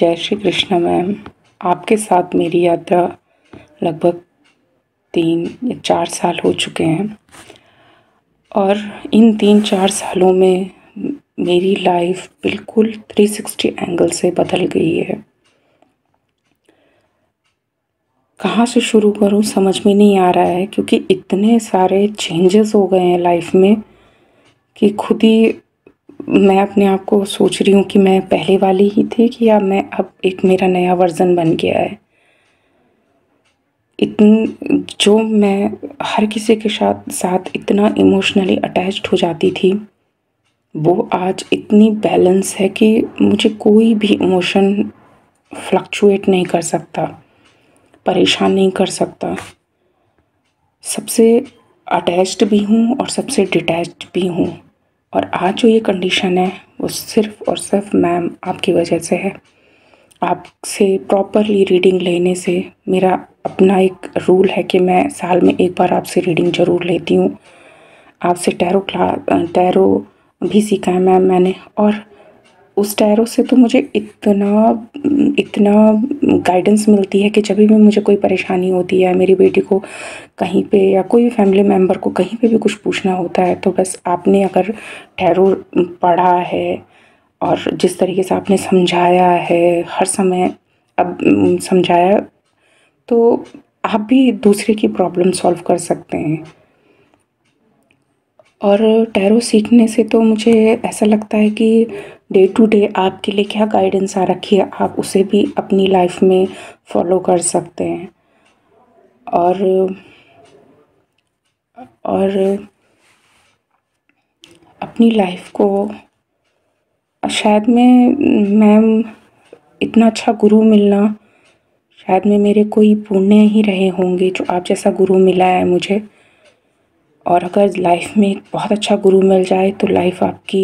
जय श्री कृष्ण मैम। आपके साथ मेरी यात्रा लगभग तीन या चार साल हो चुके हैं। और इन तीन चार सालों में मेरी लाइफ बिल्कुल 360 एंगल से बदल गई है। कहाँ से शुरू करूँ समझ में नहीं आ रहा है, क्योंकि इतने सारे चेंजेस हो गए हैं लाइफ में कि खुद ही मैं अपने आप को सोच रही हूँ कि मैं पहले वाली ही थी कि या मैं अब एक मेरा नया वर्ज़न बन गया है। इतन, जो मैं हर किसी के साथ साथ इतना इमोशनली अटैच्ड हो जाती थी, वो आज इतनी बैलेंस है कि मुझे कोई भी इमोशन फ्लक्चुएट नहीं कर सकता, परेशान नहीं कर सकता। सबसे अटैच्ड भी हूँ और सबसे डिटैच्ड भी हूँ। और आज जो ये कंडीशन है, वो सिर्फ़ और सिर्फ़ मैम आपकी वजह से है। आपसे प्रॉपरली रीडिंग लेने से मेरा अपना एक रूल है कि मैं साल में एक बार आपसे रीडिंग ज़रूर लेती हूँ। आपसे टैरो क्ला टैरो भी सीखा है मैम मैंने और उस टैरो से तो मुझे इतना इतना गाइडेंस मिलती है कि जब भी मुझे कोई परेशानी होती है मेरी बेटी को कहीं पे या कोई भी फैमिली मेंबर को कहीं पे भी कुछ पूछना होता है तो बस आपने अगर टैरो पढ़ा है और जिस तरीके से आपने समझाया है हर समय, अब समझाया तो आप भी दूसरे की प्रॉब्लम सॉल्व कर सकते हैं। और टैरो सीखने से तो मुझे ऐसा लगता है कि डे टू डे आपके लिए क्या गाइडेंस आ रखी है, आप उसे भी अपनी लाइफ में फॉलो कर सकते हैं। और और अपनी लाइफ को, शायद मैं मैम इतना अच्छा गुरु मिलना, शायद में, मेरे कोई पुण्य ही रहे होंगे जो आप जैसा गुरु मिला है मुझे। और अगर लाइफ में एक बहुत अच्छा गुरु मिल जाए तो लाइफ आपकी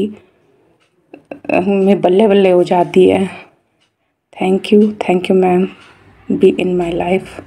में बल्ले बल्ले हो जाती है। Thank you thank you ma'am be in my life